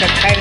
the title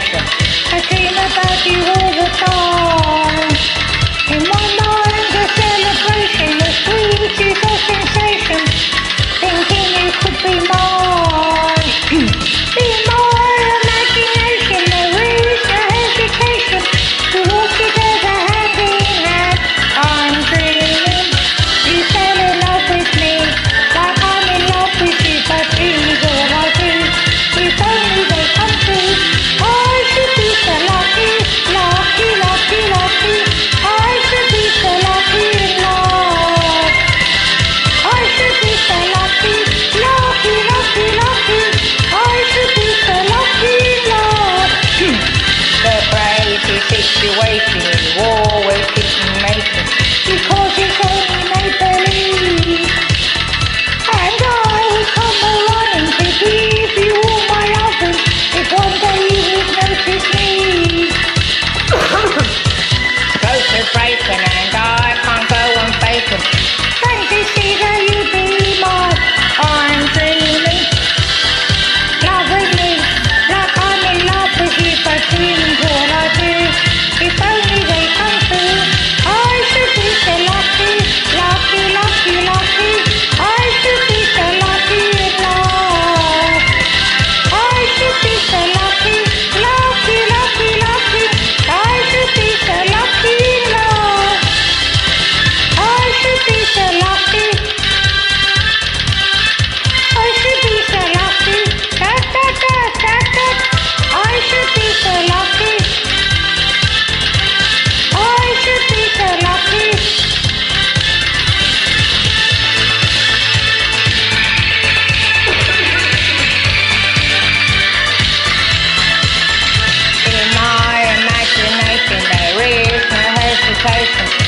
satisfaction.